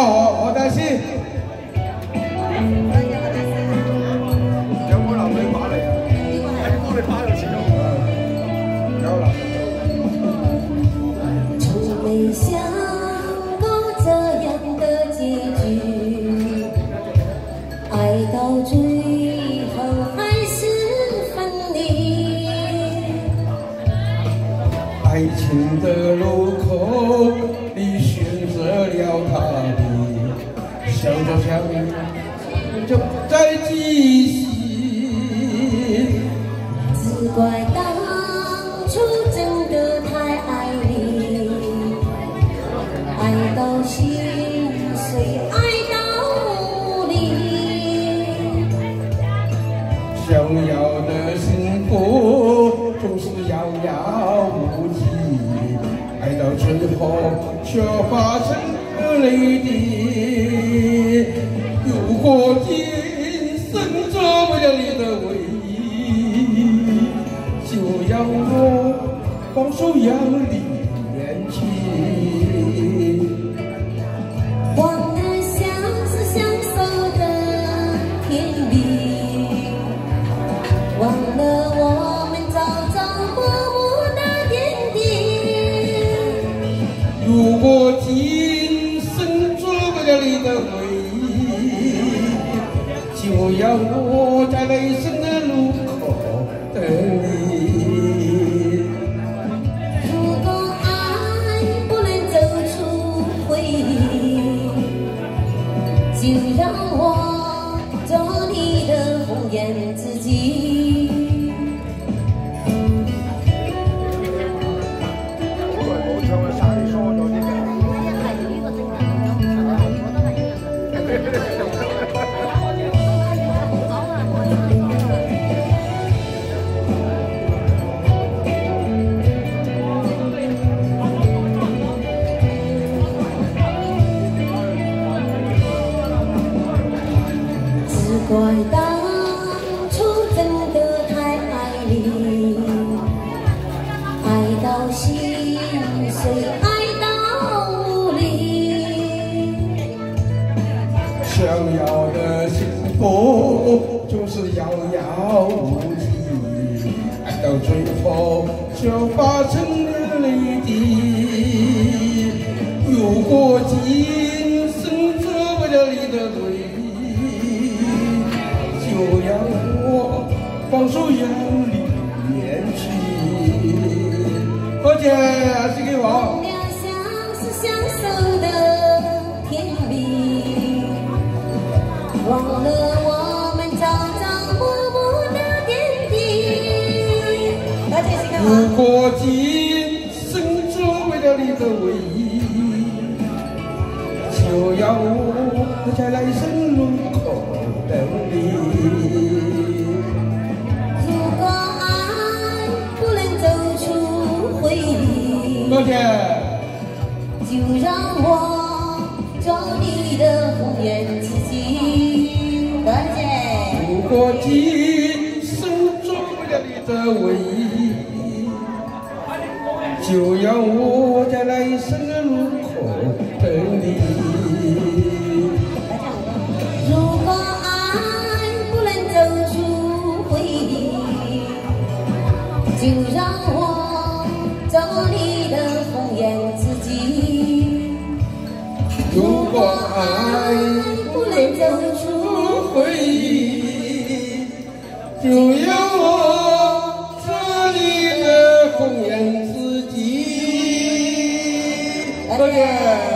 をお心的路口，你选择了他的想着笑，就在记心。只怪当初真的太爱你，爱到心碎，爱到无力。想要的最后却化成了泪滴。如果今生做不了你的唯一，就让我放手让你你的回忆，就让我在人生的路口等你。如果爱不能走出回忆，就让我做你的红颜知己。想要的幸福总是遥遥无期，爱到最后却化成了泪滴。如果今生做不了你的唯一，就让我放手忘了我们朝朝暮暮的点滴。如。果今生做不了你的唯一，就要我在来生路口等你。如果爱不能走出回忆，多谢。就让我做你的红颜知己。多谢。如果今生做不了你的唯一，就让我在来生的路口等你。如果爱不能走出回忆，就让我做你的红颜知己。如果爱不能走出就有我这里的红颜知己。来，哥。